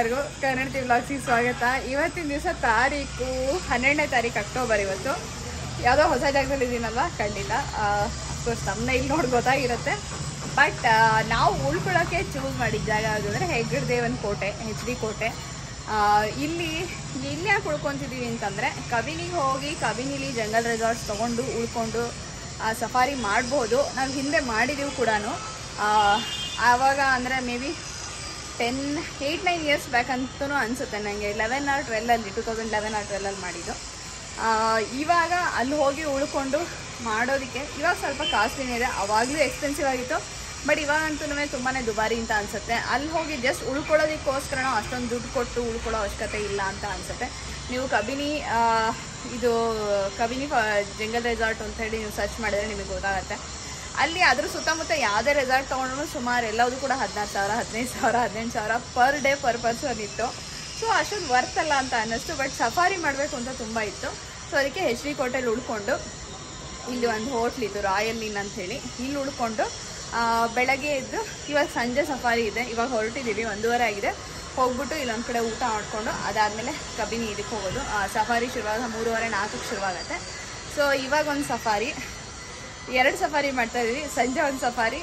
ಎಲ್ಲರಿಗೂ ಕನ್ನಡತಿ ಬ್ಲಾಗ್ಸಿಗೆ ಸ್ವಾಗತ. ಇವತ್ತಿನ ದಿವಸ ತಾರೀಕು ಹನ್ನೆರಡನೇ ತಾರೀಕು ಅಕ್ಟೋಬರ್ ಇವತ್ತು. ಯಾವುದೋ ಹೊಸ ಜಾಗದಲ್ಲಿ ಇದ್ದೀನಲ್ವ ಖಂಡಿತ. ಅಫ್ಕೋರ್ಸ್ ನಮ್ಮನ್ನ ಇಲ್ಲಿ ನೋಡಿ ಗೊತ್ತಾಗಿರುತ್ತೆ. ಬಟ್ ನಾವು ಉಳ್ಕೊಳ್ಳೋಕ್ಕೆ ಚೂಸ್ ಮಾಡಿದ ಜಾಗ ಯಾವುದಂದ್ರೆ ಹೆಗ್ಗಡದೇವನ ಕೋಟೆ ಹೆಚ್ ಡಿ ಕೋಟೆ. ಇಲ್ಲಿ ಇಲ್ಲಿ ಯಾಕೆ ಉಳ್ಕೊತಿದ್ದೀವಿ ಅಂತಂದರೆ ಕಬಿನಿಗೆ ಹೋಗಿ ಕಬಿನಿಲಿ ಜಂಗಲ್ ರೆಸಾರ್ಟ್ಸ್ ತೊಗೊಂಡು ಉಳ್ಕೊಂಡು ಸಫಾರಿ ಮಾಡ್ಬೋದು. ನಾವು ಹಿಂದೆ ಮಾಡಿದ್ದೀವಿ ಕೂಡ ಆವಾಗ ಅಂದರೆ maybe ten eight nine years back ಅಂತೂ ಅನಿಸುತ್ತೆ ನನಗೆ ಲೆವೆನ್ ಆರ್ ಟ್ವೆಲ್ಲಲ್ಲಿ ಟೂ ತೌಸಂಡ್ ಲೆವೆನ್ ಆರ್ ಟ್ವೆಲ್ಲಲ್ಲಿ ಮಾಡಿದ್ದು. ಇವಾಗ ಅಲ್ಲಿ ಹೋಗಿ ಉಳ್ಕೊಂಡು ಮಾಡೋದಕ್ಕೆ ಇವಾಗ ಸ್ವಲ್ಪ ಕಾಸ್ಟ್ಲಿನೇ ಇದೆ. ಅವಾಗಲೂ ಎಕ್ಸ್ಪೆನ್ಸಿವ್ ಆಗಿತ್ತು. ಬಟ್ ಇವಾಗಂತೂ ತುಂಬಾ ದುಬಾರಿ ಅಂತ ಅನಿಸುತ್ತೆ. ಅಲ್ಲಿ ಹೋಗಿ ಜಸ್ಟ್ ಉಳ್ಕೊಳ್ಳೋದಕ್ಕೋಸ್ಕರನೋ ಅಷ್ಟೊಂದು ದುಡ್ಡು ಕೊಟ್ಟು ಉಳ್ಕೊಳ್ಳೋ ಅವಶ್ಯಕತೆ ಇಲ್ಲ ಅಂತ ಅನಿಸುತ್ತೆ. ನೀವು ಕಬಿನಿ ಇದು ಕಬಿನಿ ಜಂಗಲ್ ರೆಸಾರ್ಟ್ ಅಂತ ಹೇಳಿ ನೀವು ಸರ್ಚ್ ಮಾಡಿದ್ರೆ ನಿಮಗೆ ಗೊತ್ತಾಗುತ್ತೆ. ಅಲ್ಲಿ ಅದ್ರ ಸುತ್ತಮುತ್ತ ಯಾವುದೇ ರೆಸಾರ್ಟ್ ತೊಗೊಂಡ್ರು ಸುಮಾರು ಎಲ್ಲದೂ ಕೂಡ ಹದಿನಾರು ಸಾವಿರ, ಹದಿನೈದು ಸಾವಿರ, ಹದಿನೆಂಟು ಸಾವಿರ ಪರ್ ಡೇ ಪರ್ ಪರ್ಸನ್ ಇತ್ತು. ಸೊ ಅಷ್ಟೊಂದು ವರ್ತ್ ಅಲ್ಲ ಅಂತ ಅನ್ನಿಸ್ತು ಬಟ್ ಸಫಾರಿ ಮಾಡಬೇಕು ಅಂತ ತುಂಬ ಇತ್ತು. ಸೊ ಅದಕ್ಕೆ ಹೆಚ್ ಡಿ ಕೋಟೆಲಿ ಉಳ್ಕೊಂಡು ಇಲ್ಲಿ ಒಂದು ಹೋಟ್ಲ್ ಇತ್ತು ರಾಯಲ್ ಇನ್ ಅಂತ ಹೇಳಿ. ಇಲ್ಲಿ ಉಳ್ಕೊಂಡು ಬೆಳಗ್ಗೆ ಎದ್ದು ಇವಾಗ ಸಂಜೆ ಸಫಾರಿ ಇದೆ. ಇವಾಗ ಹೊರಟಿದ್ದೀವಿ ಒಂದೂವರೆ ಆಗಿದೆ. ಹೋಗ್ಬಿಟ್ಟು ಇಲ್ಲೊಂದು ಕಡೆ ಊಟ ಮಾಡಿಕೊಂಡು, ಅದಾದಮೇಲೆ ಕಬಿನಿ ಇದಕ್ಕೆ ಹೋಗೋದು. ಸಫಾರಿ ಶುರುವಾಗ ಮೂರುವರೆ, ನಾಲ್ಕಕ್ಕೆ ಶುರುವಾಗುತ್ತೆ. ಸೊ ಇವಾಗ ಒಂದು ಸಫಾರಿ. ಎರಡು ಸಫಾರಿ ಮಾಡ್ತಾ ಇದೀವಿ. ಸಂಜೆ ಒಂದು ಸಫಾರಿ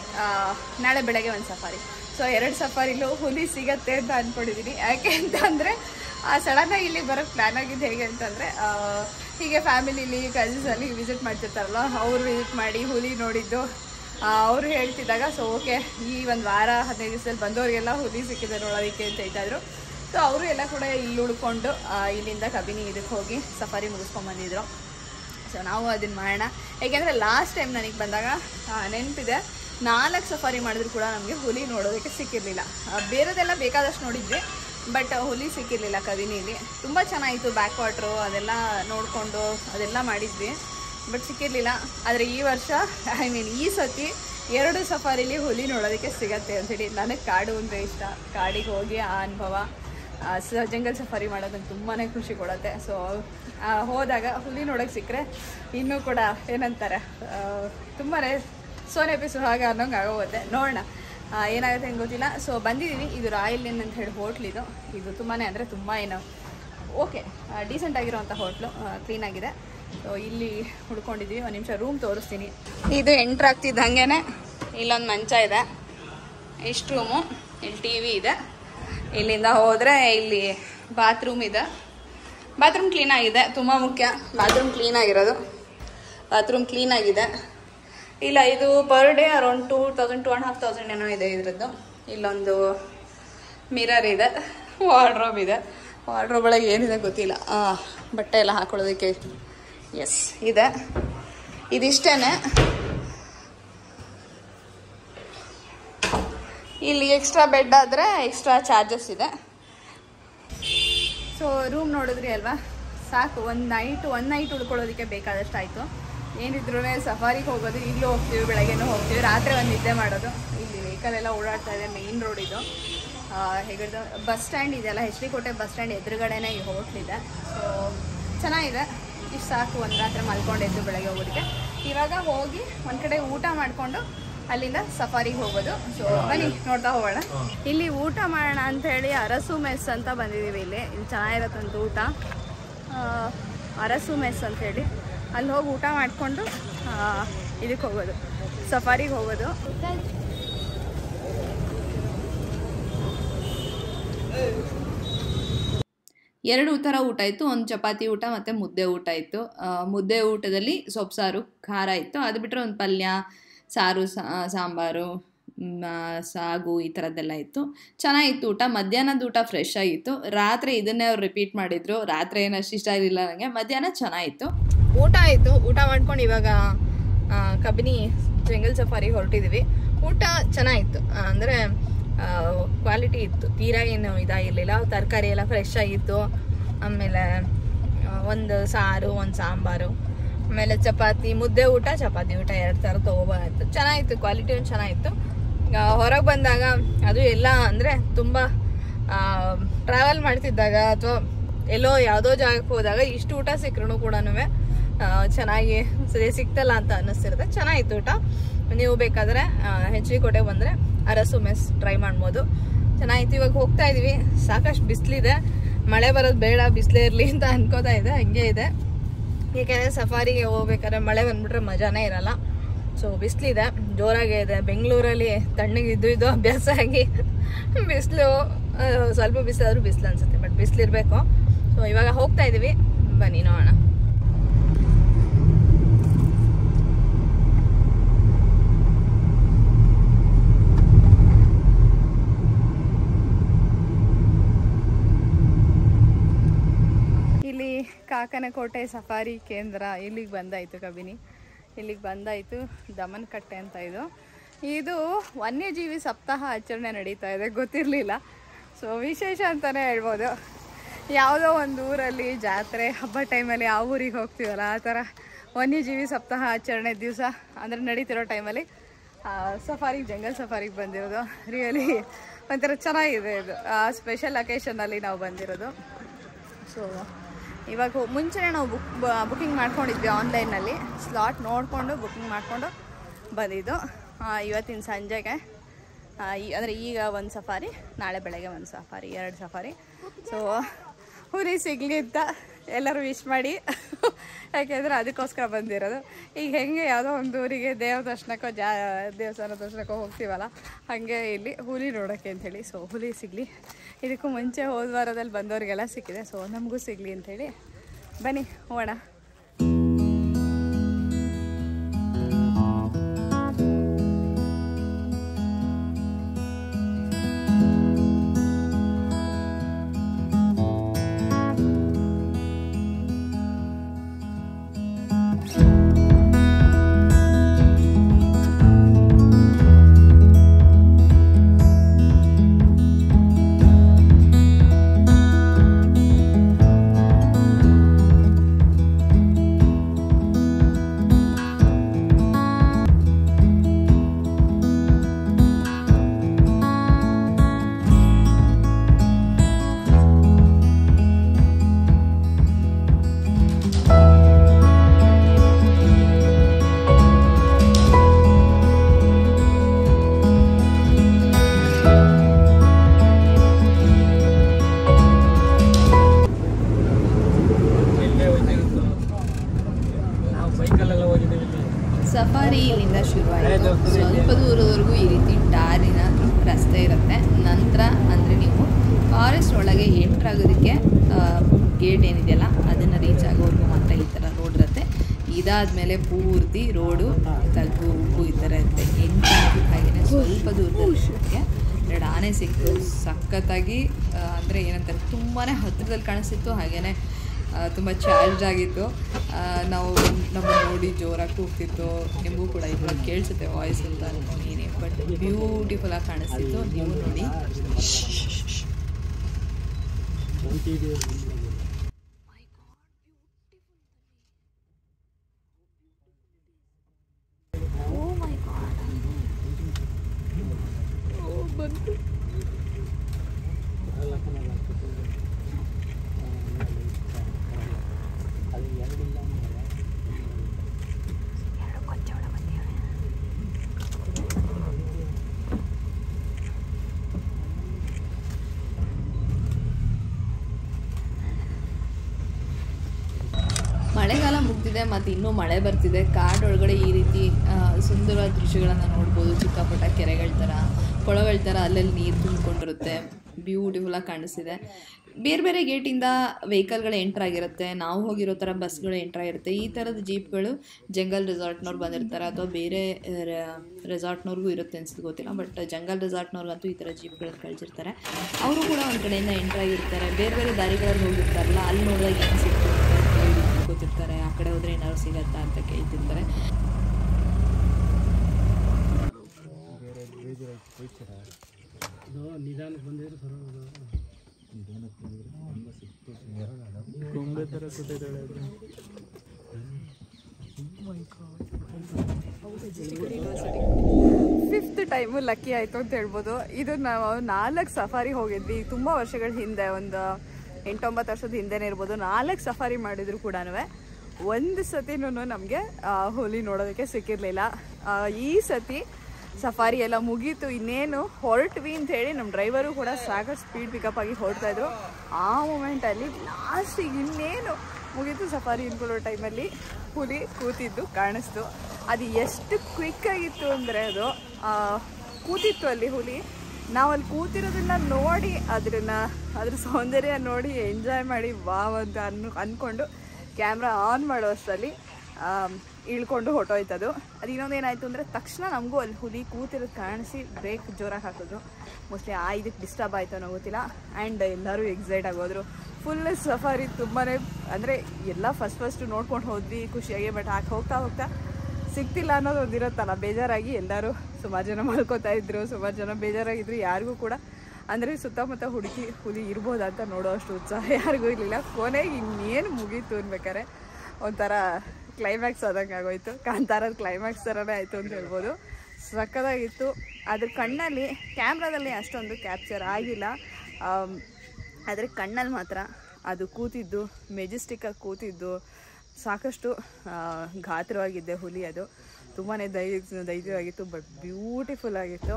ನಾಳೆ ಬೆಳಗ್ಗೆ ಒಂದು ಸಫಾರಿ. ಸೊ ಎರಡು ಸಫಾರಿಲೂ ಹುಲಿ ಸಿಗತ್ತೆ ಅಂತ ಅಂದ್ಕೊಂಡಿದ್ದೀನಿ ಯಾಕೆ ಅಂತಂದರೆ ಸಡನ್ನಾಗಿ ಇಲ್ಲಿ ಬರೋಕ್ಕೆ ಪ್ಲ್ಯಾನ್ ಆಗಿದ್ದು ಹೇಗೆ ಅಂತಂದರೆ ಹೀಗೆ ಫ್ಯಾಮಿಲಿಲಿ ಕಸಿನ್ಸಲ್ಲಿ ವಿಸಿಟ್ ಮಾಡ್ತಿರ್ತಾರಲ್ಲ, ಅವ್ರು ವಿಸಿಟ್ ಮಾಡಿ ಹುಲಿ ನೋಡಿದ್ದು. ಅವರು ಹೇಳ್ತಿದ್ದಾಗ ಸೊ ಓಕೆ ಈ ಒಂದು ವಾರ, ಹದಿನೈದು ದಿವಸದಲ್ಲಿ ಬಂದವರಿಗೆಲ್ಲ ಹುಲಿ ಸಿಕ್ಕಿದೆ ನೋಡೋದಕ್ಕೆ ಅಂತ ಹೇಳ್ತಾಯಿದ್ರು ಸೊ ಅವರು ಎಲ್ಲ ಕೂಡ ಇಲ್ಲಿ ಉಳ್ಕೊಂಡು ಇಲ್ಲಿಂದ ಕಬಿನಿ ಇದಕ್ಕೆ ಹೋಗಿ ಸಫಾರಿ ಮುಗಿಸ್ಕೊಂಬಂದಿದ್ರು ಸೊ ನಾವು ಅದನ್ನು ಮಾಡೋಣ. ಏಕೆಂದರೆ ಲಾಸ್ಟ್ ಟೈಮ್ ನನಗೆ ಬಂದಾಗ ನೆನಪಿದೆ. ನಾಲ್ಕು ಸಫಾರಿ ಮಾಡಿದ್ರು ಕೂಡ ನಮಗೆ ಹುಲಿ ನೋಡೋದಕ್ಕೆ ಸಿಕ್ಕಿರಲಿಲ್ಲ. ಬೇರೆದೆಲ್ಲ ಬೇಕಾದಷ್ಟು ನೋಡಿದ್ವಿ ಬಟ್ ಹುಲಿ ಸಿಕ್ಕಿರಲಿಲ್ಲ ಕವಿನಿಲಿ ತುಂಬ ಚೆನ್ನಾಗಿತ್ತು ಬ್ಯಾಕ್ ವಾಟ್ರು ಅದೆಲ್ಲ ನೋಡಿಕೊಂಡು ಅದೆಲ್ಲ ಮಾಡಿದ್ವಿ ಬಟ್ ಸಿಕ್ಕಿರಲಿಲ್ಲ. ಆದರೆ ಈ ವರ್ಷ ಐ ಮೀನ್ ಈ ಸತಿ ಎರಡು ಸಫಾರಿಲಿ ಹುಲಿ ನೋಡೋದಕ್ಕೆ ಸಿಗತ್ತೆ ಅಂತೇಳಿ ನನಗೆ ಕಾಡು ಅಂದರೆ ಇಷ್ಟ. ಕಾಡಿಗೆ ಹೋಗಿ ಆ ಅನುಭವ. ಜಂಗಲ್ ಸಫಾರಿ ಮಾಡೋದಂಗೆ ತುಂಬಾ ಖುಷಿ ಕೊಡುತ್ತೆ. ಸೊ ಹೋದಾಗ ಹುಲಿ ನೋಡೋಕೆ ಸಿಕ್ಕರೆ ಇನ್ನೂ ಕೂಡ ಏನಂತಾರೆ ತುಂಬಾ ಸೋನೆ ಪಿಸು ಹಾಗೆ ಅನ್ನೋಂಗೆ ಆಗೋಗುತ್ತೆ. ನೋಡೋಣ ಏನಾಗುತ್ತೆ ಅಂತ ಗೊತ್ತಿಲ್ಲ. ಸೊ ಬಂದಿದ್ದೀನಿ ಇದು ರಾಯಲ್ ಇನ್ ಅಂತ ಹೇಳಿ ಹೋಟ್ಲ್ ಇದು. ಇದು ತುಂಬಾ ಅಂದರೆ ತುಂಬ ಏನು, ಓಕೆ ಡೀಸೆಂಟ್ ಆಗಿರುವಂಥ ಹೋಟ್ಲು ಕ್ಲೀನಾಗಿದೆ ಸೊ ಇಲ್ಲಿ ಹುಡ್ಕೊಂಡಿದ್ದೀವಿ ಒಂದು ನಿಮಿಷ ರೂಮ್ ತೋರಿಸ್ತೀನಿ. ಇದು ಎಂಟ್ರ್ ಆಗ್ತಿದ್ದಂಗೆ ಇಲ್ಲೊಂದು ಮಂಚ ಇದೆ. ಇಷ್ಟು ರೂಮು ಇಲ್ಲಿ ಟಿ ಇದೆ. ಇಲ್ಲಿಂದ ಹೋದರೆ ಇಲ್ಲಿ ಬಾತ್ರೂಮ್ ಇದೆ. ಬಾತ್ರೂಮ್ ಕ್ಲೀನಾಗಿದೆ ತುಂಬ ಮುಖ್ಯ. ಬಾತ್ರೂಮ್ ಕ್ಲೀನಾಗಿರೋದು ಬಾತ್ರೂಮ್ ಕ್ಲೀನಾಗಿದೆ ಇಲ್ಲ, ಇದು per day around two thousand two and half thousand ಏನೋ ಇದೆ ಇದರದ್ದು. ಇಲ್ಲೊಂದು ಮಿರರ್ ಇದೆ ವಾರ್ಡ್ರೋಬ್ ಇದೆ. ವಾರ್ಡ್ರೋಬ್ ಒಳಗೆ ಏನಿದೆ ಗೊತ್ತಿಲ್ಲ. ಬಟ್ಟೆ ಎಲ್ಲ ಹಾಕೊಳ್ಳೋದಕ್ಕೆ ಎಸ್ ಇದೆ. ಇದಿಷ್ಟೇ ಇಲ್ಲಿ ಎಕ್ಸ್ಟ್ರಾ ಬೆಡ್ ಆದರೆ ಎಕ್ಸ್ಟ್ರಾ ಚಾರ್ಜಸ್ ಇದೆ. ಸೊ ರೂಮ್ ನೋಡಿದ್ರಿ ಅಲ್ವಾ? ಸಾಕು, ಒಂದು ನೈಟ್ ಒನ್ ನೈಟ್ ಉಳ್ಕೊಳ್ಳೋದಕ್ಕೆ ಬೇಕಾದಷ್ಟು ಆಯಿತು ಏನಿದ್ರು ಸಫಾರಿಗೆ ಹೋಗೋದು ಇಲ್ಲೂ ಹೋಗ್ತೀವಿ, ಬೆಳಗ್ಗೆನೂ ಹೋಗ್ತೀವಿ, ರಾತ್ರಿ ಒಂದು ನಿದ್ದೆ ಮಾಡೋದು. ಇಲ್ಲಿ ವೆಹಿಕಲ್ ಎಲ್ಲ ಓಡಾಡ್ತಾ ಇದೆ ಮೇಯ್ನ್ ರೋಡ್ ಇದು. ಹೇಗಿದ್ದು ಬಸ್ ಸ್ಟ್ಯಾಂಡ್ ಇದೆಯಲ್ಲ H D Kote bus stand ಎದುರುಗಡೆನೇ ಈ ಹೋಟ್ಲ್ ಇದೆ. ಸೊ ಚೆನ್ನಾಗಿದೆ. ಇಷ್ಟು ಸಾಕು, ಒಂದು ರಾತ್ರಿ ಮಲ್ಕೊಂಡಿದ್ದು ಬೆಳಗ್ಗೆ ಹೋಗೋದಕ್ಕೆ. ಇವಾಗ ಹೋಗಿ ಒಂದು ಕಡೆ ಊಟ ಮಾಡಿಕೊಂಡು ಅಲ್ಲಿಂದ ಸಫಾರಿಗೆ ಹೋಗೋದು. ಸೊ ಬನ್ನಿ ನೋಡ್ತಾ ಹೋಗೋಣ. ಇಲ್ಲಿ ಊಟ ಮಾಡೋಣ ಅಂತ ಹೇಳಿ ಅರಸು ಮೆಸ್ ಅಂತ ಬಂದಿದ್ದೀವಿ ಇಲ್ಲಿ. ಇಲ್ಲಿ ಚೆನ್ನಾಗಿರತ್ತಂತ ಊಟ. ಅರಸು ಮೆಸ್ ಅಂತ ಹೇಳಿ. ಅಲ್ಲಿ ಹೋಗಿ ಊಟ ಮಾಡಿಕೊಂಡು ಇದಕ್ಕೆ ಹೋಗೋದು. ಸಫಾರಿಗೆ ಹೋಗೋದು. ಎರಡು ಥರ ಊಟ ಇತ್ತು. ಒಂದು ಚಪಾತಿ ಊಟ ಮತ್ತು ಮುದ್ದೆ ಊಟ ಇತ್ತು. ಮುದ್ದೆ ಊಟದಲ್ಲಿ ಸೊಪ್ಪು ಸಾರು ಖಾರ ಇತ್ತು. ಅದು ಬಿಟ್ಟರೆ ಒಂದು ಪಲ್ಯ ಸಾರು ಸಾಂಬಾರು ಸಾಗು ಈ ಥರದ್ದೆಲ್ಲ ಇತ್ತು. ಚೆನ್ನಾಗಿತ್ತು ಊಟ. ಮಧ್ಯಾಹ್ನದ ಊಟ ಫ್ರೆಶ್ ಆಗಿತ್ತು. ರಾತ್ರಿ ಇದನ್ನೇ ಅವ್ರು ರಿಪೀಟ್ ಮಾಡಿದ್ರು. ರಾತ್ರಿ ಏನು ಅಷ್ಟು ಇಷ್ಟ ಇರಲಿಲ್ಲ ನನಗೆ ಮಧ್ಯಾಹ್ನ ಚೆನ್ನಾಗಿತ್ತು. ಊಟ ಆಯಿತು. ಊಟ ಮಾಡ್ಕೊಂಡು ಇವಾಗ ಕಬಿನಿ ಜಂಗಲ್ ಸಫಾರಿ ಹೊರಟಿದ್ವಿ. ಊಟ ಚೆನ್ನಾಗಿತ್ತು. ಅಂದರೆ ಕ್ವಾಲಿಟಿ ಇತ್ತು. ತೀರಾ ಏನು ಇದಾಗಿರಲಿಲ್ಲ. ತರಕಾರಿ ಎಲ್ಲ ಫ್ರೆಶ್ ಆಗಿತ್ತು. ಆಮೇಲೆ ಒಂದು ಸಾರು, ಒಂದು ಸಾಂಬಾರು. ಆಮೇಲೆ ಚಪಾತಿ, ಮುದ್ದೆ ಊಟ, ಚಪಾತಿ ಊಟ ಎರಡು ಥರ ತೊಗೋಬಾರ್ದು ಚೆನ್ನಾಗಿತ್ತು ಕ್ವಾಲಿಟಿ ಒಂದು ಚೆನ್ನಾಗಿತ್ತು. ಹೊರಗೆ ಬಂದಾಗ ಅದು ಎಲ್ಲ ಅಂದರೆ ತುಂಬ ಟ್ರಾವೆಲ್ ಮಾಡ್ತಿದ್ದಾಗ ಅಥವಾ ಎಲ್ಲೋ ಯಾವುದೋ ಜಾಗಕ್ಕೆ ಹೋದಾಗ ಇಷ್ಟು ಊಟ ಸಿಕ್ಕರೂ ಕೂಡ ಚೆನ್ನಾಗಿ ಸರಿ ಸಿಗ್ತಲ್ಲ ಅಂತ ಅನ್ನಿಸ್ತಿರುತ್ತೆ. ಚೆನ್ನಾಗಿತ್ತು ಊಟ. ನೀವು ಬೇಕಾದರೆ ಹೆಚ್ ಡಿ ಕೋಟೆಗೆ ಬಂದರೆ ಅರಸು ಮೆಸ್ ಟ್ರೈ ಮಾಡ್ಬೋದು. ಚೆನ್ನಾಗಿತ್ತು. ಇವಾಗ ಹೋಗ್ತಾ ಇದ್ದೀವಿ ಸಾಕಷ್ಟು ಬಿಸಿಲಿದೆ. ಮಳೆ ಬರೋದು ಬೇಡ, ಬಿಸಿಲೇ ಇರಲಿ ಅಂತ ಅನ್ಕೋತಾ ಇದೆ. ಹಂಗೆ ಇದೆ. ಏಕೆಂದರೆ ಸಫಾರಿಗೆ ಹೋಗ್ಬೇಕಾದ್ರೆ ಮಳೆ ಬಂದ್ಬಿಟ್ರೆ ಮಜಾನೇ ಇರಲ್ಲ. ಸೊ ಬಿಸಿಲಿದೆ, ಜೋರಾಗೇ ಇದೆ. ಬೆಂಗಳೂರಲ್ಲಿ ತಣ್ಣಗೆ ಇದ್ದು ಇದ್ದು ಅಭ್ಯಾಸ ಆಗಿ ಬಿಸಿಲು ಸ್ವಲ್ಪ ಬಿಸಿಲಾದರೂ ಬಿಸಿಲು ಅನ್ಸುತ್ತೆ ಬಟ್ ಬಿಸಿಲಿರಬೇಕು. ಸೊ ಇವಾಗ ಹೋಗ್ತಾ ಇದೀವಿ. ಬನ್ನಿ, ನೋಡೋಣ ಇಲ್ಲಿ ಕಾಕನಕೋಟೆ ಸಫಾರಿ ಕೇಂದ್ರ ಇಲ್ಲಿಗೆ ಬಂದಾಯಿತು ಕಬಿನಿ. ಇಲ್ಲಿಗೆ ಬಂದಾಯಿತು ದಮನಕಟ್ಟೆ ಅಂತ ಇದು. ಇದು ವನ್ಯಜೀವಿ ಸಪ್ತಾಹ ಆಚರಣೆ ನಡೀತಾ ಇದೆ, ಗೊತ್ತಿರಲಿಲ್ಲ. ಸೊ ವಿಶೇಷ ಅಂತಲೇ ಹೇಳ್ಬೋದು. ಯಾವುದೋ ಒಂದು ಊರಲ್ಲಿ ಜಾತ್ರೆ, ಹಬ್ಬ ಟೈಮಲ್ಲಿ ಆ ಊರಿಗೆ ಹೋಗ್ತೀವಲ್ಲ, ಆ ಥರ ವನ್ಯಜೀವಿ ಸಪ್ತಾಹ ಆಚರಣೆ ದಿವಸ ಅಂದರೆ ನಡೀತಿರೋ ಟೈಮಲ್ಲಿ ಸಫಾರಿಗೆ ಜಂಗಲ್ ಸಫಾರಿಗೆ ಬಂದಿರೋದು. ರಿಯಲಿ ಒಂಥರ ಚೆನ್ನಾಗಿದೆ ಇದು. ಸ್ಪೆಷಲ್ ಅಕೇಶನಲ್ಲಿ ನಾವು ಬಂದಿರೋದು. ಸೊ ಇವಾಗ ಮುಂಚೆನೇ ನಾವು ಬುಕ್ ಬುಕ್ಕಿಂಗ್ ಮಾಡ್ಕೊಂಡಿದ್ವಿ ಆನ್ಲೈನಲ್ಲಿ ಸ್ಲಾಟ್ ನೋಡಿಕೊಂಡು ಬುಕ್ಕಿಂಗ್ ಮಾಡಿಕೊಂಡು ಬಂದಿದ್ದು. ಇವತ್ತಿನ ಸಂಜೆಗೆ. ಅಂದರೆ ಈಗ ಒಂದು ಸಫಾರಿ, ನಾಳೆ ಬೆಳಗ್ಗೆ ಒಂದು ಸಫಾರಿ, ಎರಡು ಸಫಾರಿ. ಸೊ ಹುಲಿ ಸಿಗಲಿ ಅಂತ ಎಲ್ಲರೂ ವಿಶ್ ಮಾಡಿ. ಯಾಕೆಂದರೆ ಅದಕ್ಕೋಸ್ಕರ ಬಂದಿರೋದು. ಈಗ ಹೆಂಗೆ ಯಾವುದೋ ಒಂದು ಊರಿಗೆ ದೇವ ದರ್ಶನಕ್ಕೋ ಜಾ ದೇವಸ್ಥಾನ ದರ್ಶನಕ್ಕೋ ಹೋಗ್ತೀವಲ್ಲ, ಹಾಗೆ ಇಲ್ಲಿ ಹುಲಿ ನೋಡೋಕ್ಕೆ ಅಂಥೇಳಿ ಸೊ ಹುಲಿ ಸಿಗಲಿ. ಇದಕ್ಕೂ ಮುಂಚೆ ಹೋದ ವಾರದಲ್ಲಿ ಬಂದವರಿಗೆಲ್ಲ ಸಿಕ್ಕಿದೆ ಸೊ ನಮಗೂ ಸಿಗಲಿ ಅಂಥೇಳಿ ಬನ್ನಿ ಹೋಗೋಣ. ಪೂರ್ತಿ ರೋಡು ತಗ್ಗು ಉಪ್ಪು ಈ ಥರ ಇರುತ್ತೆ ಎಂಟು ಹಾಗೆಯೇ ಸ್ವಲ್ಪ ದೂರದಲ್ಲಿ ಎರಡು ಆನೆ ಸಿಕ್ತು. ಸಖತ್ತಾಗಿ ಅಂದರೆ ಏನಂತಾರೆ ತುಂಬಾ ಹತ್ತಿರದಲ್ಲಿ ಕಾಣಿಸ್ತಿತ್ತು. ಹಾಗೆಯೇ ತುಂಬ ಚಾರ್ಜ್ ಆಗಿತ್ತು. ನಾವು ನಮ್ಮ ನೋಡಿ ಜೋರಾಗಿ ಕೂಗ್ತಿತ್ತು. ನಿಮಗೂ ಕೂಡ ಇವಾಗ ಕೇಳಿಸುತ್ತೆ ವಾಯ್ಸ್ ಅಂತ ಅನ್ಕೊಂಡಿದ್ದೀನಿ ಬಟ್ ಬ್ಯೂಟಿಫುಲ್ಲಾಗಿ ಕಾಣಿಸ್ತಿತ್ತು. ನೀವು ನೋಡಿ. ಮುಗ್ದಿದೆ ಮತ್ತು ಇನ್ನೂ ಮಳೆ ಬರ್ತಿದೆ. ಕಾಡೊಳಗಡೆ ಈ ರೀತಿ ಸುಂದರವಾದ ದೃಶ್ಯಗಳನ್ನು ನೋಡ್ಬೋದು. ಚಿಕ್ಕ ಪುಟ್ಟ ಕೆರೆಗಳ ಥರ ಕೊಳಗಳ ಥರ ಅಲ್ಲಲ್ಲಿ ನೀರು ತುಂಬಿಕೊಂಡಿರುತ್ತೆ. ಬ್ಯೂಟಿಫುಲ್ಲಾಗಿ ಕಾಣಿಸ್ತಿದೆ. ಬೇರೆ ಬೇರೆ ಗೇಟಿಂದ ವೆಹಿಕಲ್ಗಳು ಎಂಟ್ರ್ ಆಗಿರುತ್ತೆ. ನಾವು ಹೋಗಿರೋ ಥರ ಬಸ್ಗಳು ಎಂಟ್ರ್ ಆಗಿರುತ್ತೆ. ಈ ಥರದ ಜೀಪ್ಗಳು ಜಂಗಲ್ ರೆಸಾರ್ಟ್ನವ್ರು ಬಂದಿರ್ತಾರೆ. ಅಥವಾ ಬೇರೆ ರೆಸಾರ್ಟ್ನವ್ರಿಗೂ ಇರುತ್ತೆ ಅನ್ಸುತ್ತೆ ಗೊತ್ತಿಲ್ಲ. ಬಟ್ ಜಂಗಲ್ ರೆಸಾರ್ಟ್ನವ್ರಿಗಂತೂ ಈ ಥರ ಜೀಪ್ಗಳನ್ನ ಕಳಿಸಿರ್ತಾರೆ. ಅವರು ಕೂಡ ಒಂದು ಕಡೆಯಿಂದ ಎಂಟ್ರ್ ಆಗಿರ್ತಾರೆ. ಬೇರೆ ಬೇರೆ ದಾರಿಗಳಲ್ಲಿ ಹೋಗಿರ್ತಾರಲ್ಲ, ಅಲ್ಲಿ ನೋಡಿದಾಗ ಏನು ಸಿಗ್ತದೆ? ತಿಳ್ಕೊತಿರ್ತಾರೆ ಆ ಕಡೆ ಹೋದರೆ ಏನಾದ್ರು ಸಿಗತ್ತಾ ಅಂತ ಅದು ಫಿಫ್ತ್ ಟೈಮು ಲಕ್ಕಿ ಆಯಿತು ಅಂತ ಹೇಳ್ಬೋದು. ಇದು ನಾವು ನಾಲ್ಕು ಸಫಾರಿ ಹೋಗಿದ್ವಿ. ತುಂಬ ವರ್ಷಗಳ ಹಿಂದೆ, ಒಂದು ಎಂಟೊಂಬತ್ತು ವರ್ಷದ ಹಿಂದೆನೇ ಇರ್ಬೋದು. ನಾಲ್ಕು ಸಫಾರಿ ಮಾಡಿದ್ರು ಕೂಡ ಒಂದು ಸತಿನೂ ನಮಗೆ ಹುಲಿ ನೋಡೋದಕ್ಕೆ ಸಿಕ್ಕಿರಲಿಲ್ಲ. ಈ ಸತಿ ಸಫಾರಿ ಎಲ್ಲ ಮುಗೀತು. ಇನ್ನೇನು ಹೊರಟ್ವಿ ಅಂತ ಹೇಳಿ ನಮ್ಮ ಡ್ರೈವರು ಕೂಡ ಸಾಕಷ್ಟು ಸ್ಪೀಡ್ ಪಿಕಪ್ ಆಗಿ ಹೊರಡ್ತಾ ಇದ್ರು. ಆ ಮೂಮೆಂಟಲ್ಲಿ ಲಾಸ್ಟಿಗೆ ಇನ್ನೇನು ಮುಗೀತು ಸಫಾರಿ ಇನ್ಕೊಳ್ಳೋ ಟೈಮಲ್ಲಿ ಹುಲಿ ಕೂತಿದ್ದು, ಕಾಣಿಸ್ತು. ಅದು ಎಷ್ಟು ಕ್ವಿಕ್ ಆಗಿತ್ತು ಅಂದರೆ ಅದು ಕೂತಿತ್ತು ಅಲ್ಲಿ ಹುಲಿ. ನಾವು ಅಲ್ಲಿ ಕೂತಿರೋದನ್ನ ನೋಡಿ ಅದನ್ನ ಅದ್ರ ಸೌಂದರ್ಯ ನೋಡಿ ಎಂಜಾಯ್ ಮಾಡಿ, ವಾವ್ ಅಂತ ಅನ್ ಅಂದ್ಕೊಂಡು ಕ್ಯಾಮ್ರಾ ಆನ್ ಮಾಡೋ ಅಷ್ಟರಲ್ಲಿ ಇಳ್ಕೊಂಡು ಹೊಟ್ಟೋಯ್ತದು ಅದು ಇನ್ನೊಂದು ಏನಾಯಿತು ಅಂದರೆ, ತಕ್ಷಣ ನಮಗೂ ಅಲ್ಲಿ ಹುಲಿ ಕೂತಿರೋದು ಕಾಣಿಸಿ ಬ್ರೇಕ್ ಜೋರಾಗಿ ಹಾಕಿದ್ರು. ಮೋಸ್ಟ್ಲಿ ಆ ಇದಕ್ಕೆ ಡಿಸ್ಟರ್ಬ್ ಆಯಿತು ಅನ್ನೋ ಗೊತ್ತಿಲ್ಲ. ಆ್ಯಂಡ್ ಎಲ್ಲರೂ ಎಕ್ಸೈಟ್ ಆಗೋದ್ರು. ಫುಲ್ ಸಫಾರಿ ತುಂಬಾ ಅಂದರೆ ಎಲ್ಲ ಫಸ್ಟ್ ಫಸ್ಟ್ ನೋಡ್ಕೊಂಡು ಹೋದ್ವಿ, ಖುಷಿಯಾಗಿ ಬಟ್ ಹಾಕಿ ಹೋಗ್ತಾ ಹೋಗ್ತಾ ಸಿಗ್ತಿಲ್ಲ ಅನ್ನೋದು ಒಂದು ಇರುತ್ತಲ್ಲ, ಬೇಜಾರಾಗಿ ಎಲ್ಲರೂ ಸುಮಾರು ಜನ ಮಲ್ಕೋತಾ ಇದ್ರು, ಸುಮಾರು ಜನ ಬೇಜಾರಾಗಿದ್ರು, ಯಾರಿಗೂ ಕೂಡ. ಅಂದರೆ ಸುತ್ತಮುತ್ತ ಹುಡುಕಿ ಹುಲಿ ಇರ್ಬೋದಾ ಅಂತ ನೋಡೋ ಅಷ್ಟು ಉತ್ಸಾಹ ಯಾರಿಗೂ ಇರಲಿಲ್ಲ. ಕೊನೆಗೆ ಇನ್ನೇನು ಮುಗೀತು ಅನ್ಬೇಕಾರೆ ಒಂಥರ ಕ್ಲೈಮ್ಯಾಕ್ಸ್ ಆದಂಗೆ ಆಗೋಯ್ತು. ಕಾಂತಾರದ ಕ್ಲೈಮ್ಯಾಕ್ಸ್ ಥರನೇ ಆಯಿತು ಅಂತ ಹೇಳ್ಬೋದು. ಸಕ್ಕದಾಗಿತ್ತು ಅದ್ರ ಕಣ್ಣಲ್ಲಿ, ಕ್ಯಾಮ್ರಾದಲ್ಲಿ ಅಷ್ಟೊಂದು ಕ್ಯಾಪ್ಚರ್ ಆಗಿಲ್ಲ. ಆದರೆ ಕಣ್ಣಲ್ಲಿ ಮಾತ್ರ ಅದು ಕೂತಿದ್ದು ಮೆಜೆಸ್ಟಿಕ್ಕಾಗಿ ಕೂತಿದ್ದು ಸಾಕಷ್ಟು ಗಾತ್ರವಾಗಿದ್ದೆ ಹುಲಿ ಅದು. ತುಂಬಾ ದೈ ಧೈರ್ಯವಾಗಿತ್ತು ಬಟ್ ಬ್ಯೂಟಿಫುಲ್ ಆಗಿತ್ತು.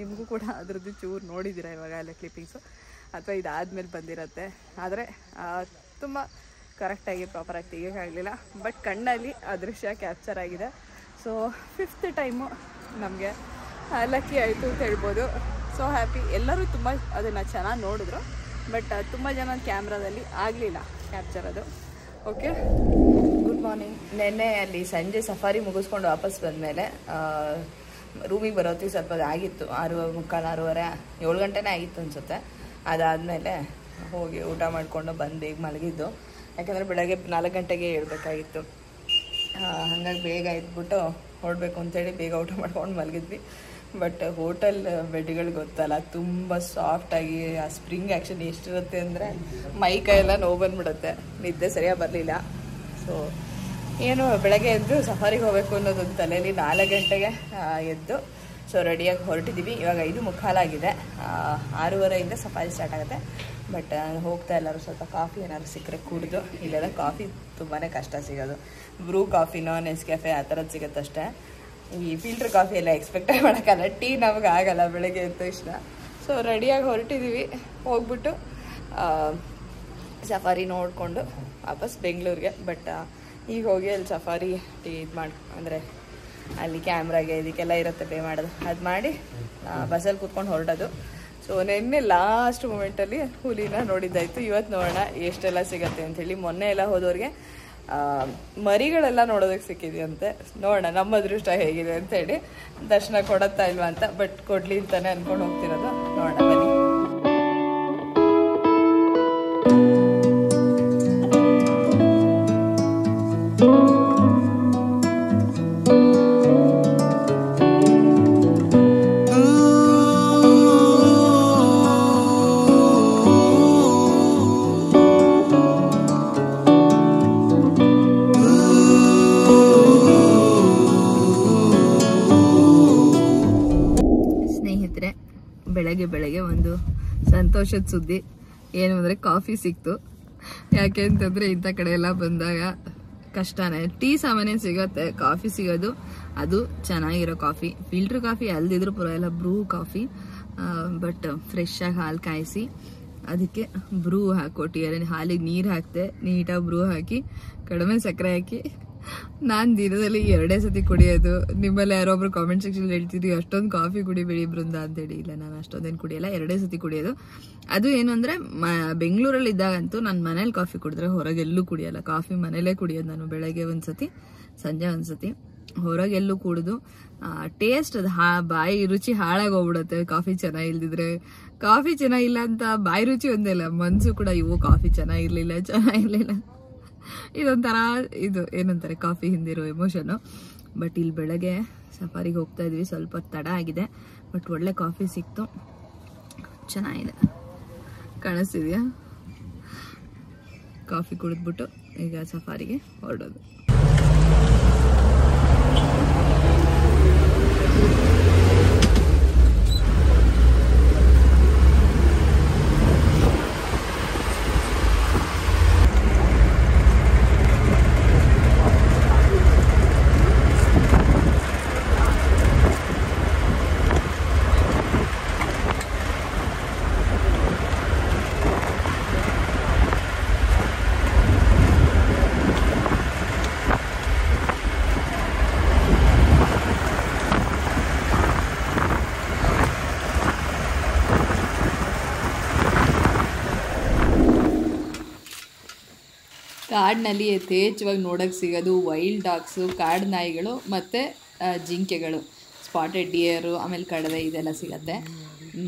ನಿಮಗೂ ಕೂಡ ಅದ್ರದ್ದು ಚೂರು ನೋಡಿದ್ದೀರಾ ಇವಾಗ ಎಲ್ಲ ಕ್ಲಿಪ್ಪಿಂಗ್ಸು ಅಥವಾ ಇದಾದಮೇಲೆ ಬಂದಿರತ್ತೆ. ಆದರೆ ತುಂಬ ಕರೆಕ್ಟಾಗಿ ಪ್ರಾಪರಾಗಿ ತೆಗಿಯೋಕ್ಕಾಗಲಿಲ್ಲ ಬಟ್ ಕಣ್ಣಲ್ಲಿ ಆ ದೃಶ್ಯ ಕ್ಯಾಪ್ಚರ್ ಆಗಿದೆ. ಸೊ ಫಿಫ್ತ್ ಟೈಮು ನಮಗೆ ಲಕ್ಕಿ ಆಯಿತು ಅಂತ ಹೇಳ್ಬೋದು. ಸೊ ಹ್ಯಾಪಿ ಎಲ್ಲರೂ ತುಂಬ ಅದನ್ನು ಚೆನ್ನಾಗಿ ನೋಡಿದ್ರು. ಬಟ್ ತುಂಬ ಜನ ಕ್ಯಾಮ್ರಾದಲ್ಲಿ ಆಗಲಿಲ್ಲ ಕ್ಯಾಪ್ಚರ್ ಅದು. ಓಕೆ ಮಾರ್ನಿಂಗ್ ನೆನ್ನೆ ಅಲ್ಲಿ ಸಂಜೆ ಸಫಾರಿ ಮುಗಿಸ್ಕೊಂಡು ವಾಪಸ್ ಬಂದಮೇಲೆ ರೂಮಿಗೆ ಬರೋತ್ತಿಗೆ ಸ್ವಲ್ಪ ಆಗಿತ್ತು. ಆರು, ಮುಕ್ಕಾಲು, ಆರೂವರೆ, ಏಳು ಗಂಟೆನೇ ಆಗಿತ್ತು ಅನಿಸುತ್ತೆ. ಅದಾದಮೇಲೆ ಹೋಗಿ ಊಟ ಮಾಡಿಕೊಂಡು ಬಂದು ಈಗ ಮಲಗಿದ್ದು. ಯಾಕಂದರೆ ಬೆಳಗ್ಗೆ ನಾಲ್ಕು ಗಂಟೆಗೆ ಹೇಳ್ಬೇಕಾಗಿತ್ತು ಹಾಗಾಗಿ ಬೇಗ ಎದ್ಬಿಟ್ಟು ಹೊರಡ್ಬೇಕು ಅಂತೇಳಿ ಬೇಗ ಊಟ ಮಾಡ್ಕೊಂಡು ಮಲಗಿದ್ವಿ. ಬಟ್ ಹೋಟೆಲ್ ಬೆಡ್ಗಳು ಗೊತ್ತಲ್ಲ, ತುಂಬ ಸಾಫ್ಟಾಗಿ ಆ ಸ್ಪ್ರಿಂಗ್ ಆ್ಯಕ್ಷನ್ ಎಷ್ಟಿರುತ್ತೆ ಅಂದರೆ ಮೈ ಕೈ ಎಲ್ಲ ನೋವು ಬಂದ್ಬಿಡುತ್ತೆ. ನಿದ್ದೆ ಸರಿಯಾಗಿ ಬರಲಿಲ್ಲ. ಸೊ ಏನು, ಬೆಳಗ್ಗೆ ಎದ್ದು ಸಫಾರಿಗೆ ಹೋಗಬೇಕು ಅನ್ನೋದೊಂದು ತಲೆಯಲ್ಲಿ ನಾಲ್ಕು ಗಂಟೆಗೆ ಎದ್ದು ಸೊ ರೆಡಿಯಾಗಿ ಹೊರಟಿದ್ದೀವಿ ಇವಾಗ ಐದು ಮುಖಾಲಾಗಿದೆ ಆರೂವರೆಯಿಂದ ಸಫಾರಿ ಸ್ಟಾರ್ಟ್ ಆಗುತ್ತೆ. ಬಟ್ ಹೋಗ್ತಾ ಎಲ್ಲರೂ ಸ್ವಲ್ಪ ಕಾಫಿ ಏನಾದ್ರು ಸಿಕ್ಕರೆ ಕುಡಿದು, ಇಲ್ಲೆಲ್ಲ ಕಾಫಿ ತುಂಬಾ ಕಷ್ಟ ಸಿಗೋದು. ಬ್ರೂ ಕಾಫಿನೋ ನೆಸ್ಕೆಫೆ ಆ ಥರದ್ದು ಸಿಗುತ್ತಷ್ಟೇ ಈ ಫಿಲ್ಟರ್ ಕಾಫಿ ಎಲ್ಲ ಎಕ್ಸ್ಪೆಕ್ಟೇ ಮಾಡೋಕ್ಕಲ್ಲ ಟೀ ನಮಗೆ ಆಗಲ್ಲ, ಬೆಳಗ್ಗೆ ಅಂತ ಇಷ್ಟ. ಸೊ ರೆಡಿಯಾಗಿ ಹೊರಟಿದ್ದೀವಿ ಹೋಗ್ಬಿಟ್ಟು ಸಫಾರಿ ನೋಡಿಕೊಂಡು ವಾಪಸ್ ಬೆಂಗಳೂರಿಗೆ. ಬಟ್ ಈಗ ಹೋಗಿ ಅಲ್ಲಿ ಸಫಾರಿ ಇದು ಮಾಡಿ ಅಂದರೆ ಅಲ್ಲಿ ಕ್ಯಾಮ್ರಾಗೆ ಇದಕ್ಕೆಲ್ಲ ಇರುತ್ತೆ ಪೇ ಮಾಡೋದು. ಅದು ಮಾಡಿ ಬಸ್ಸಲ್ಲಿ ಕೂತ್ಕೊಂಡು ಹೊರಡೋದು. ಸೊ ನಿನ್ನೆ ಲಾಸ್ಟ್ ಮೂಮೆಂಟಲ್ಲಿ ಹುಲಿನ ನೋಡಿದ್ದಾಯಿತು. ಇವತ್ತು ನೋಡೋಣ ಎಷ್ಟೆಲ್ಲ ಸಿಗತ್ತೆ ಅಂಥೇಳಿ ಮೊನ್ನೆ ಎಲ್ಲ ಹೋದವ್ರಿಗೆ ಮರಿಗಳೆಲ್ಲ ನೋಡೋದಕ್ಕೆ ಸಿಕ್ಕಿದೆಯಂತೆ. ನೋಡೋಣ, ನಮ್ಮ ಅದೃಷ್ಟ ಹೇಗಿದೆ ಅಂತೇಳಿ ದರ್ಶನ ಕೊಡತ್ತಾ ಇಲ್ವಾ ಅಂತ ಬಟ್ ಕೊಡ್ಲಿ ಅಂತಾನೆ ಅನ್ಕೊಂಡು ಹೋಗ್ತಿರೋದು. ನೋಡೋಣ ಬನ್ನಿ. ಸಂತೋಷದ ಸುದ್ದಿ. ಏನು ಅಂದರೆ ಕಾಫಿ ಸಿಕ್ತು. ಯಾಕೆ ಅಂತಂದರೆ ಇಂಥ ಕಡೆ ಎಲ್ಲ ಬಂದಾಗ ಕಷ್ಟನೇ. ಟೀ ಸಾಮಾನ್ಯ ಸಿಗುತ್ತೆ, ಕಾಫಿ ಸಿಗೋದು. ಅದು ಚೆನ್ನಾಗಿರೋ ಕಾಫಿ. ಫಿಲ್ಟ್ರ್ ಕಾಫಿ ಅಲ್ದಿದ್ರು ಪರವಾಗಿಲ್ಲ, ಬ್ರೂ ಕಾಫಿ. ಬಟ್ ಫ್ರೆಶ್ ಆಗಿ ಹಾಲು ಕಾಯಿಸಿ, ಅದಕ್ಕೆ ಬ್ರೂ ಹಾಕೊಟ್ಟಿದ್ದಾರೆ ಹಾಲಿಗೆ ನೀರು ಹಾಕ್ತೆ, ನೀಟಾಗಿ ಬ್ರೂ ಹಾಕಿ, ಕಡಿಮೆ ಸಕ್ಕರೆ ಹಾಕಿ ನಾನು ದಿನದಲ್ಲಿ ಎರಡೇ ಸತಿ ಕುಡಿಯೋದು. ನಿಮ್ಮಲ್ಲಿ ಯಾರೊಬ್ರು ಕಾಮೆಂಟ್ ಸೆಕ್ಷನ್ ಹೇಳ್ತಿದ್ರಿ, ಅಷ್ಟೊಂದು ಕಾಫಿ ಕುಡಿಬೇಡಿ ಬೃಂದ ಅಂತೇಳಿ ಇಲ್ಲ, ನಾನು ಅಷ್ಟೊಂದೇನು ಕುಡಿಯಲ್ಲ, ಎರಡೇ ಸತಿ ಕುಡಿಯೋದು. ಅದು ಏನು ಅಂದರೆ ಬೆಂಗಳೂರಲ್ಲಿ ಇದ್ದಾಗಂತೂ ನಾನು ಮನೇಲಿ ಕಾಫಿ ಕುಡಿದ್ರೆ ಹೊರಗೆಲ್ಲೂ ಕುಡಿಯಲ್ಲ. ಕಾಫಿ ಮನೇಲೇ ಕುಡಿಯೋದು ನಾನು ಬೆಳಗ್ಗೆ ಒಂದು ಸತಿ ಸಂಜೆ ಒಂದು ಸತಿ ಹೊರಗೆಲ್ಲೂ ಕುಡಿದು ಟೇಸ್ಟ್ ಅದು ಹಾ, ಬಾಯಿ ರುಚಿ ಹಾಳಾಗೋಗ್ಬಿಡುತ್ತೆ. ಕಾಫಿ ಚೆನ್ನಾಗಿಲ್ದಿದ್ರೆ ಕಾಫಿ ಚೆನ್ನಾಗಿಲ್ಲ ಅಂತ ಬಾಯಿ ರುಚಿ ಒಂದೇ ಇಲ್ಲ ಮನಸ್ಸು ಕೂಡ ಇವು ಕಾಫಿ ಚೆನ್ನಾಗಿರ್ಲಿಲ್ಲ ಚೆನ್ನಾಗಿರ್ಲಿಲ್ಲ ಇದೊಂಥರ, ಇದು ಏನಂತಾರೆ, ಕಾಫಿ ಹಿಂದಿರೋ ಎಮೋಷನು ಬಟ್ ಇಲ್ಲಿ ಬೆಳಗ್ಗೆ ಸಫಾರಿಗೆ ಹೋಗ್ತಾ ಇದ್ವಿ, ಸ್ವಲ್ಪ ತಡ ಆಗಿದೆ. ಬಟ್ ಒಳ್ಳೆ ಕಾಫಿ ಸಿಕ್ತು. ಚೆನ್ನಾಗಿದೆ. ಕಾಣಿಸ್ತಿದ್ಯಾ ಕಾಫಿ ಕುಡಿದ್ಬಿಟ್ಟು ಈಗ ಸಫಾರಿಗೆ ಹೊರಡೋದು. ಕಾಡಿನಲ್ಲಿ ಯಥೇಚ್ಛವಾಗಿ ನೋಡೋಕ್ಕೆ ಸಿಗೋದು ವೈಲ್ಡ್ ಡಾಗ್ಸು, ಕಾಡು ನಾಯಿಗಳು ಮತ್ತು ಜಿಂಕೆಗಳು. ಸ್ಪಾಟೆಡ್ ಡಿಯರು ಆಮೇಲೆ ಕಡವೆ ಇದೆಲ್ಲ ಸಿಗತ್ತೆ.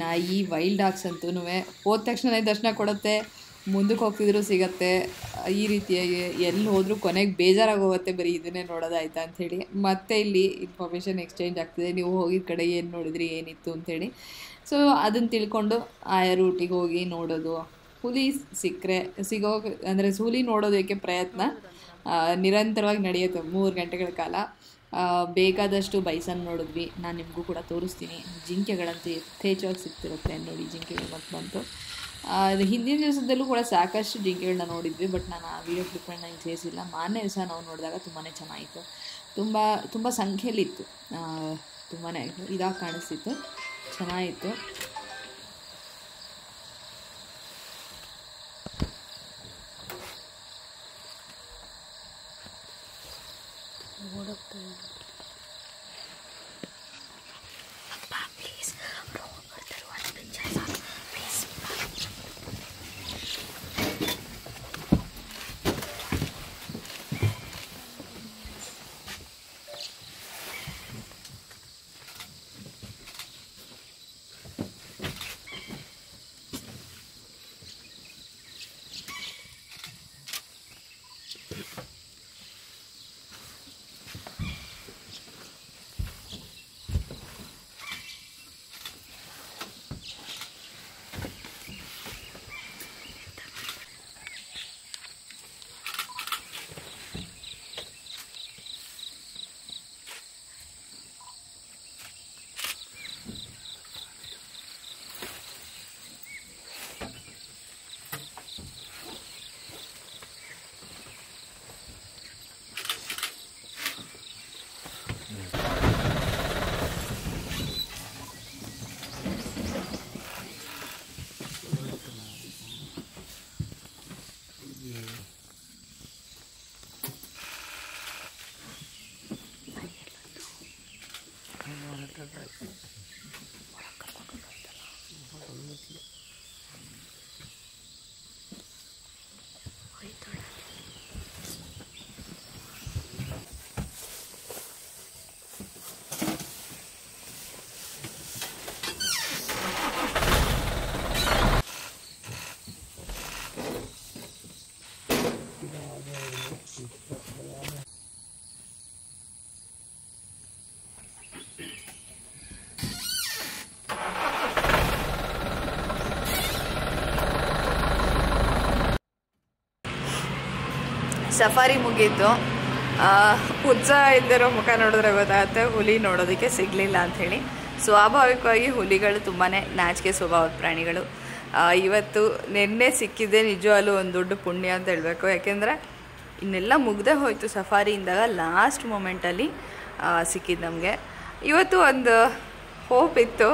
ನಾಯಿ, ವೈಲ್ಡ್ ಡಾಗ್ಸ್ ಅಂತೂ ಹೋದ ತಕ್ಷಣ ದರ್ಶನ ಕೊಡುತ್ತೆ. ಮುಂದಕ್ಕೆ ಹೋಗ್ತಿದ್ರು ಸಿಗತ್ತೆ. ಈ ರೀತಿಯಾಗಿ ಎಲ್ಲಿ ಹೋದರೂ ಕೊನೆಗೆ ಬೇಜಾರಾಗಿ ಹೋಗುತ್ತೆ ಬರೀ ಇದನ್ನೇ ನೋಡೋದಾಯ್ತಾ ಅಂಥೇಳಿ ಮತ್ತೆ ಇಲ್ಲಿ ಇನ್ಫಾರ್ಮೇಷನ್ ಎಕ್ಸ್ಚೇಂಜ್ ಆಗ್ತಿದೆ. ನೀವು ಹೋಗಿದ ಕಡೆ ಏನು ನೋಡಿದ್ರಿ, ಏನಿತ್ತು ಅಂಥೇಳಿ ಸೊ ಅದನ್ನು ತಿಳ್ಕೊಂಡು ಆಯಾ ರೂಟಿಗೆ ಹೋಗಿ ನೋಡೋದು. ಹುಲಿ ಸಿಕ್ಕರೆ, ಸಿಗೋ ಅಂದರೆ ಹುಲಿ ನೋಡೋದಕ್ಕೆ ಪ್ರಯತ್ನ ನಿರಂತರವಾಗಿ ನಡೆಯುತ್ತೆ ಮೂರು ಗಂಟೆಗಳ ಕಾಲ. ಬೇಕಾದಷ್ಟು ಬೈಸನ್ ನೋಡಿದ್ವಿ. ನಾನು ನಿಮಗೂ ಕೂಡ ತೋರಿಸ್ತೀನಿ. ಜಿಂಕೆಗಳಂತೂ ಯಥೇಚ್ಛವಾಗಿ ಸಿಗ್ತಿರುತ್ತೆ ನೋಡಿ ಜಿಂಕೆಗಳು ಮತ್ತು ಬಂತು. ಹಿಂದಿನ ದಿವಸದಲ್ಲೂ ಕೂಡ ಸಾಕಷ್ಟು ಜಿಂಕೆಗಳನ್ನ ನೋಡಿದ್ವಿ, ಬಟ್ ನಾನು ಆ ವಿಡಿಯೋ ಕ್ಲಿಪ್ಗಳನ್ನ ನಾನು ಸೇರಿಸಿಲ್ಲ ಮಾನ್ಯ ದಿವಸ ನಾವು ನೋಡಿದಾಗ ತುಂಬಾ ಚೆನ್ನಾಗಿತ್ತು. ತುಂಬ ತುಂಬ ಸಂಖ್ಯೆಯಲ್ಲಿತ್ತು. ತುಂಬಾ ಇದಾಗಿ ಕಾಣಿಸ್ತಿತ್ತು. ಚೆನ್ನಾಗಿತ್ತು. वो रखते ಸಫಾರಿ ಮುಗೀತು ಉತ್ಸಾಹ ಇಲ್ದಿರೋ ಮುಖ ನೋಡಿದ್ರೆ ಗೊತ್ತಾಗುತ್ತೆ, ಹುಲಿ ನೋಡೋದಕ್ಕೆ ಸಿಗಲಿಲ್ಲ ಅಂಥೇಳಿ. ಸ್ವಾಭಾವಿಕವಾಗಿ ಹುಲಿಗಳು ತುಂಬಾ ನಾಚಿಕೆ ಸ್ವಭಾವದ ಪ್ರಾಣಿಗಳು. ಇವತ್ತು ನಿನ್ನೆ ಸಿಕ್ಕಿದ್ದೆ ನಿಜವಾಗಲೂ ಒಂದು ದೊಡ್ಡ ಪುಣ್ಯ ಅಂತ ಹೇಳಬೇಕು. ಯಾಕೆಂದರೆ, ಇನ್ನೆಲ್ಲ ಮುಗ್ದೇ ಹೋಯಿತು ಸಫಾರಿಯಿಂದಾಗ ಲಾಸ್ಟ್ ಮೂಮೆಂಟಲ್ಲಿ ಸಿಕ್ಕಿದ್ದು ನಮಗೆ. ಇವತ್ತು ಒಂದು ಹೋಪ್ ಇತ್ತು,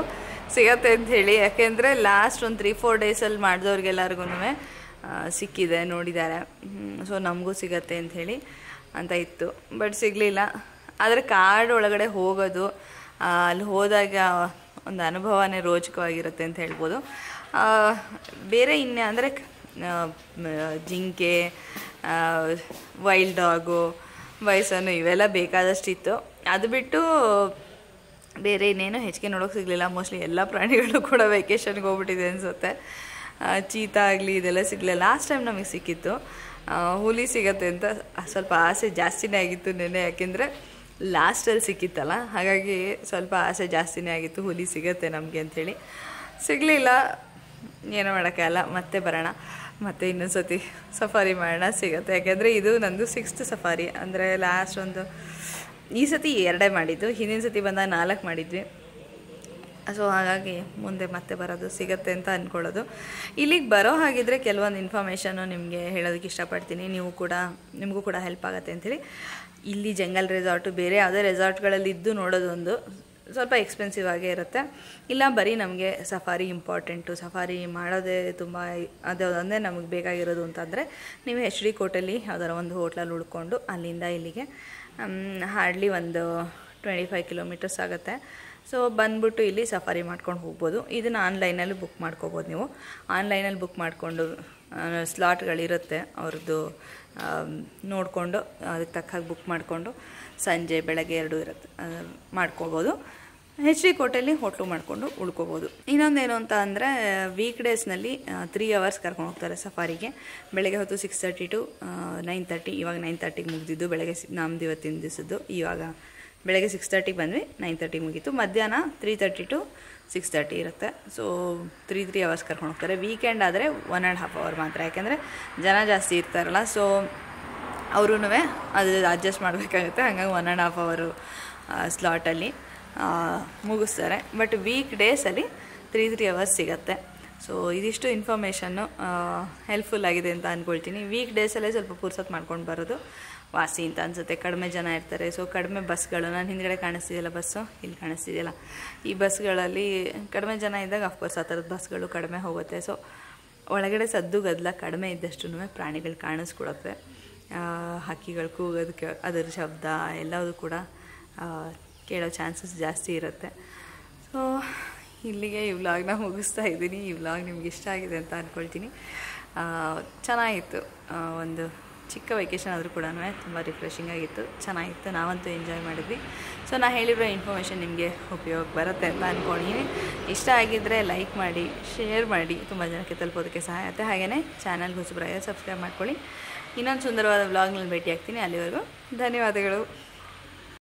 ಸಿಗತ್ತೆ ಅಂತ ಹೇಳಿ ಯಾಕೆಂದರೆ ಲಾಸ್ಟ್ ಒಂದು ತ್ರೀ ಫೋರ್ ಡೇಸಲ್ಲಿ ಮಾಡಿದವ್ರಿಗೆಲ್ಲರಿಗೂ ಸಿಕ್ಕಿದೆ, ನೋಡಿದ್ದಾರೆ. ಸೊ ನಮಗೂ ಸಿಗತ್ತೆ ಹೇಳಿ ಅಂತ ಇತ್ತು. ಬಟ್ ಸಿಗಲಿಲ್ಲ. ಆದರೆ ಕಾಡು ಒಳಗಡೆ ಹೋಗೋದು ಅಲ್ಲಿ ಹೋದಾಗ ಒಂದು ಅನುಭವನೇ ರೋಚಕವಾಗಿರುತ್ತೆ ಅಂತ ಹೇಳ್ಬೋದು. ಬೇರೆ ಇನ್ನೇ ಅಂದರೆ ಜಿಂಕೆ ವೈಲ್ಡ್ ಡಾಗು ಬೈಸನ್ನು ಇವೆಲ್ಲ ಬೇಕಾದಷ್ಟಿತ್ತು ಅದು ಬಿಟ್ಟು ಬೇರೆ ಇನ್ನೇನು ಹೆಚ್ಚಿಗೆ ನೋಡೋಕೆ ಸಿಗಲಿಲ್ಲ. ಮೋಸ್ಟ್ಲಿ ಎಲ್ಲ ಪ್ರಾಣಿಗಳು ಕೂಡ ವೆಕೇಷನ್ಗೆ ಹೋಗ್ಬಿಟ್ಟಿದೆ ಅನಿಸುತ್ತೆ. ಚೀತಾ ಆಗಲಿ, ಇದೆಲ್ಲ ಸಿಗಲಿಲ್ಲ. ಲಾಸ್ಟ್ ಟೈಮ್ ನಮಗೆ ಸಿಕ್ಕಿತ್ತು. ಹುಲಿ ಸಿಗತ್ತೆ ಅಂತ ಸ್ವಲ್ಪ ಆಸೆ ಜಾಸ್ತಿನೇ ಆಗಿತ್ತು ನೆನ್ನೆ, ಯಾಕೆಂದರೆ ಲಾಸ್ಟಲ್ಲಿ ಸಿಕ್ಕಿತ್ತಲ್ಲ. ಹಾಗಾಗಿ ಸ್ವಲ್ಪ ಆಸೆ ಜಾಸ್ತಿನೇ ಆಗಿತ್ತು. ಹುಲಿ ಸಿಗತ್ತೆ ನಮಗೆ ಅಂಥೇಳಿ ಸಿಗಲಿಲ್ಲ. ಏನೂ ಮಾಡೋಕ್ಕಾಗಲ್ಲ. ಮತ್ತೆ ಬರೋಣ. ಮತ್ತೆ ಇನ್ನೊಂದು ಸತಿ ಸಫಾರಿ ಮಾಡೋಣ. ಸಿಗುತ್ತೆ. ಯಾಕೆಂದರೆ ಇದು ನಂದು ಸಿಕ್ಸ್ತ್ ಸಫಾರಿ. ಅಂದರೆ ಲಾಸ್ಟ್ ಒಂದು ಈ ಸತಿ ಎರಡೇ ಮಾಡಿದ್ದು. ಹಿಂದಿನ ಸತಿ ಬಂದಾಗ ನಾಲ್ಕು ಮಾಡಿದ್ವಿ. ಸೊ ಹಾಗಾಗಿ ಮುಂದೆ ಮತ್ತೆ ಬರೋದು ಸಿಗತ್ತೆ ಅಂತ ಅಂದ್ಕೊಳ್ಳೋದು ಇಲ್ಲಿಗೆ ಬರೋ ಹಾಗಿದ್ರೆ ಕೆಲವೊಂದು ಇನ್ಫಾರ್ಮೇಷನ್ನು ನಿಮಗೆ ಹೇಳೋದಕ್ಕೆ ಇಷ್ಟಪಡ್ತೀನಿ. ನೀವು ಕೂಡ, ನಿಮಗೂ ಕೂಡ ಹೆಲ್ಪ್ ಆಗುತ್ತೆ ಅಂಥೇಳಿ ಇಲ್ಲಿ ಜಂಗಲ್ ರೆಸಾರ್ಟು ಬೇರೆ ಯಾವುದೇ ರೆಸಾರ್ಟ್ಗಳಲ್ಲಿ ಇದ್ದು ನೋಡೋದೊಂದು ಸ್ವಲ್ಪ ಎಕ್ಸ್ಪೆನ್ಸಿವ್ ಆಗೇ ಇರುತ್ತೆ. ಇಲ್ಲ ಬರೀ ನಮಗೆ ಸಫಾರಿ ಇಂಪಾರ್ಟೆಂಟು ಸಫಾರಿ ಮಾಡೋದೇ ತುಂಬ ಒಂದೇ ನಮಗೆ ಬೇಕಾಗಿರೋದು ಅಂತಂದರೆ ನೀವು ಎಚ್ ಡಿ ಕೋಟಲ್ಲಿ ಯಾವ್ದಾರ ಒಂದು ಹೋಟ್ಲಲ್ಲಿ ಉಳ್ಕೊಂಡು ಅಲ್ಲಿಂದ ಇಲ್ಲಿಗೆ ಹಾರ್ಡ್ಲಿ ಒಂದು ಟ್ವೆಂಟಿ ಫೈವ್ ಕಿಲೋಮೀಟರ್ಸ್ ಆಗುತ್ತೆ. ಸೊ ಬಂದ್ಬಿಟ್ಟು ಇಲ್ಲಿ ಸಫಾರಿ ಮಾಡ್ಕೊಂಡು ಹೋಗ್ಬೋದು. ಇದನ್ನು ಆನ್ಲೈನಲ್ಲಿ ಬುಕ್ ಮಾಡ್ಕೋಬೋದು ನೀವು. ಆನ್ಲೈನಲ್ಲಿ ಬುಕ್ ಮಾಡಿಕೊಂಡು ಸ್ಲಾಟ್ಗಳಿರುತ್ತೆ ಅವ್ರದ್ದು ನೋಡಿಕೊಂಡು, ಅದಕ್ಕೆ ತಕ್ಕ ಬುಕ್ ಮಾಡಿಕೊಂಡು ಸಂಜೆ, ಬೆಳಗ್ಗೆ ಎರಡು ಇರುತ್ತೆ. ಮಾಡ್ಕೋಬೋದು. ಹೆಚ್ ಡಿ ಕೋಟೆಯಲ್ಲಿ ಹೋಟ್ಲು ಮಾಡಿಕೊಂಡು ಉಳ್ಕೋಬೋದು. ಇನ್ನೊಂದೇನು ಅಂತ ಅಂದರೆ ವೀಕ್ ಡೇಸ್ನಲ್ಲಿ ತ್ರೀ ಅವರ್ಸ್ ಕರ್ಕೊಂಡು ಹೋಗ್ತಾರೆ ಸಫಾರಿಗೆ. ಬೆಳಗ್ಗೆ ಹೊತ್ತು six thirty to nine thirty ಇವಾಗ ನೈನ್ ತರ್ಟಿಗೆ ಮುಗಿದಿದ್ದು. ಬೆಳಗ್ಗೆ ನಮ್ದು ಇವತ್ತಿನ ದಿವಸದ್ದು. ಇವಾಗ ಬೆಳಗ್ಗೆ ಸಿಕ್ಸ್ ತರ್ಟಿಗೆ ಬಂದ್ವಿ ನೈನ್ ತರ್ಟಿ ಮುಗೀತು. ಮಧ್ಯಾಹ್ನ three thirty to six thirty ಇರುತ್ತೆ. ಸೊ ತ್ರೀ ತ್ರೀ ಅವರ್ಸ್ ಕರ್ಕೊಂಡು ಹೋಗ್ತಾರೆ. ವೀಕೆಂಡ್ ಆದರೆ ಒನ್ ಆ್ಯಂಡ್ ಹಾಫ್ ಅವರ್ ಮಾತ್ರ. ಯಾಕೆಂದರೆ ಜನ ಜಾಸ್ತಿ ಇರ್ತಾರಲ್ಲ ಸೊ ಅವ್ರೂ ಅದು ಅಡ್ಜಸ್ಟ್ ಮಾಡಬೇಕಾಗುತ್ತೆ. ಹಂಗಾಗಿ ಒನ್ ಆ್ಯಂಡ್ ಹಾಫ್ ಅವರು ಸ್ಲಾಟಲ್ಲಿ ಮುಗಿಸ್ತಾರೆ. ಬಟ್ ವೀಕ್ ಡೇಸಲ್ಲಿ ತ್ರೀ ತ್ರೀ ಅವರ್ಸ್ ಸಿಗತ್ತೆ. ಸೊ ಇದಿಷ್ಟು ಇನ್ಫಾರ್ಮೇಷನ್ನು ಹೆಲ್ಪ್ಫುಲ್ ಆಗಿದೆ ಅಂತ ಅಂದ್ಕೊಳ್ತೀನಿ ವೀಕ್ ಡೇಸಲ್ಲೇ ಸ್ವಲ್ಪ ಪುರ್ಸೊತ್ತು ಮಾಡ್ಕೊಂಡು ಬರೋದು. ವಾಸಿ ಅಂತ ಅನ್ಸುತ್ತೆ. ಕಡಿಮೆ ಜನ ಇರ್ತಾರೆ. ಸೊ ಕಡಿಮೆ ಬಸ್ಗಳು ನಾನು ಹಿಂದ್ಗಡೆ ಕಾಣಿಸ್ತಿದೆಯಲ್ಲ ಬಸ್ಸು ಇಲ್ಲಿ ಕಾಣಿಸ್ತಿದೆಯಲ್ಲ. ಈ ಬಸ್ಗಳಲ್ಲಿ ಕಡಿಮೆ ಜನ ಇದ್ದಾಗ ಅಫ್ಕೋರ್ಸ್ ಆ ಥರದ ಬಸ್ಗಳು ಕಡಿಮೆ ಹೋಗುತ್ತೆ. ಸೊ ಒಳಗಡೆ ಸದ್ದು ಗದ್ದಲ ಕಡಿಮೆ ಇದ್ದಷ್ಟು ಪ್ರಾಣಿಗಳು ಕಾಣಿಸ್ಕೊಡುತ್ತೆ. ಹಕ್ಕಿಗಳು ಕೂಗೋದಕ್ಕೆ ಅದರ ಶಬ್ದ ಎಲ್ಲವೂ ಕೂಡ ಕೇಳೋ ಚಾನ್ಸಸ್ ಜಾಸ್ತಿ ಇರುತ್ತೆ. ಸೊ ಇಲ್ಲಿಗೆ ಈ ವ್ಲಾಗ್ನ ಮುಗಿಸ್ತಾ ಇದ್ದೀನಿ. ಈ ವ್ಲಾಗ್ ನಿಮ್ಗೆ ಇಷ್ಟ ಆಗಿದೆ ಅಂತ ಅಂದ್ಕೊಳ್ತೀನಿ ಚೆನ್ನಾಗಿತ್ತು. ಒಂದು ಚಿಕ್ಕ ವೆಕೇಷನ್ ಆದರೂ ಕೂಡ ತುಂಬ ರಿಫ್ರೆಶಿಂಗ್ ಆಗಿತ್ತು. ಚೆನ್ನಾಗಿತ್ತು. ನಾವಂತೂ ಎಂಜಾಯ್ ಮಾಡಿದ್ವಿ. ಸೊ ನಾನು ಹೇಳಿರೋ ಇನ್ಫಾರ್ಮೇಷನ್ ನಿಮಗೆ ಉಪಯೋಗ ಬರುತ್ತೆ ಅಂತ ಅಂದ್ಕೊಂಡಿದ್ದೀನಿ ಇಷ್ಟ ಆಗಿದ್ದರೆ ಲೈಕ್ ಮಾಡಿ ಶೇರ್ ಮಾಡಿ. ತುಂಬ ಜನಕ್ಕೆ ತಲುಪೋದಕ್ಕೆ ಸಹಾಯ ಆಗುತ್ತೆ. ಹಾಗೆಯೇ ಚಾನಲ್ಗೆ ಹೊಸಬರಾಗಿ ಸಬ್ಸ್ಕ್ರೈಬ್ ಮಾಡ್ಕೊಳ್ಳಿ. ಇನ್ನೊಂದು ಸುಂದರವಾದ ವ್ಲಾಗ್ನಲ್ಲಿ ಭೇಟಿ ಆಗ್ತೀನಿ ಅಲ್ಲಿವರೆಗೂ ಧನ್ಯವಾದಗಳು.